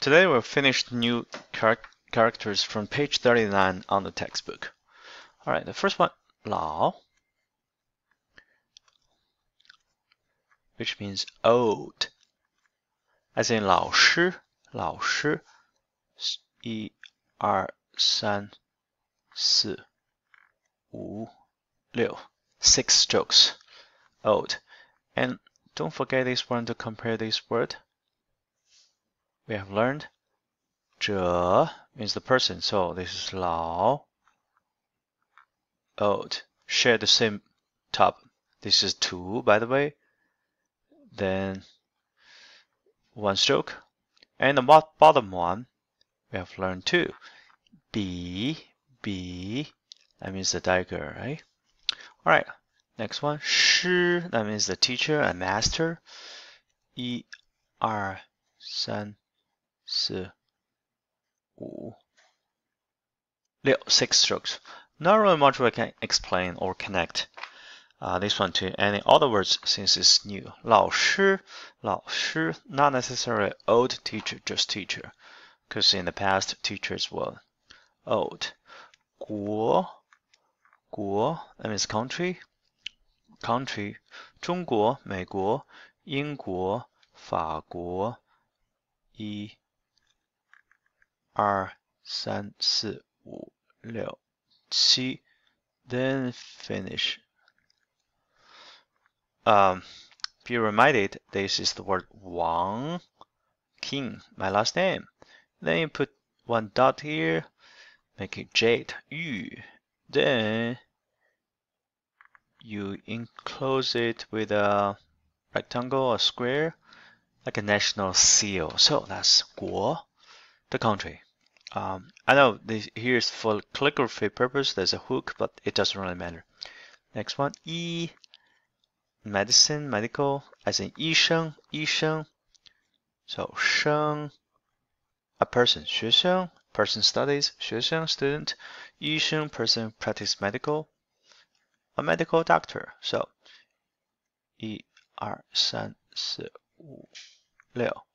Today we'll finish new char characters from page 39 on the textbook. All right, the first one, 老, which means old, as in 老师,老师,一二三四五六, six strokes, old. And don't forget this one to compare this word we have learned 者 means the person. So this is 老 old. Share the same top. This is two, by the way. Then one stroke. And the bottom one, we have learned two. B, B, that means the tiger, right? All right, next one. 师, that means the teacher and master. 一二三 四五六 six strokes. Not really much we can explain or connect uh, this one to any other words since it's new. 老师,老师, not necessarily old teacher, just teacher, because in the past teachers were old. 国,国, that means country, country. 中国,美国,英国,法国,一 二三四五六七，then finish. Um, be reminded this is the word Wang King, my last name. Then you put one dot here, make it Jade Yu. Then you enclose it with a rectangle or square, like a national seal. So that's Guo the country. Um, I know this here's for calligraphy purpose. There's a hook, but it doesn't really matter. Next one, E, medicine, medical, as in 医生,医生. So 生, a person, 学生, person studies, 学生, student, 医生, person practice medical, a medical doctor. So 一二三四五六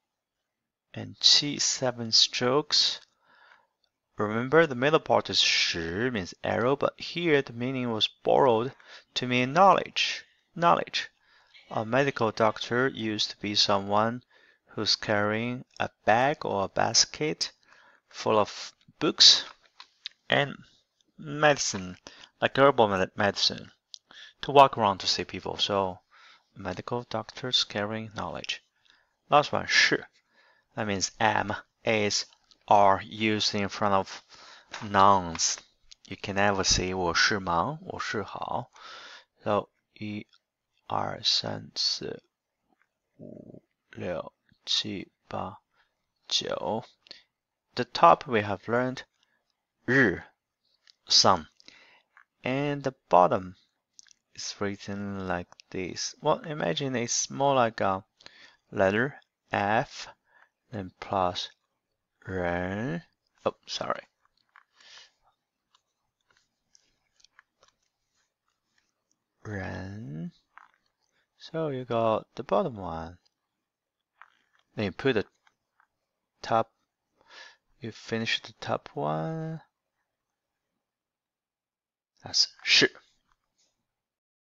and qi seven strokes. Remember the middle part is shi means arrow, but here the meaning was borrowed to mean knowledge. Knowledge. A medical doctor used to be someone who's carrying a bag or a basket full of books and medicine, like herbal medicine, to walk around to see people. So, medical doctors carrying knowledge. Last one, 是 that means am, is, are used in front of nouns. You can never say 我是忙,我是好. So 一二三四五六七八九. The top we have learned 日 sun, and the bottom is written like this. Well, imagine it's more like a letter F then plus 人 oh sorry Ren. So you got the bottom one. Then you put the top, you finish the top one. That's 是.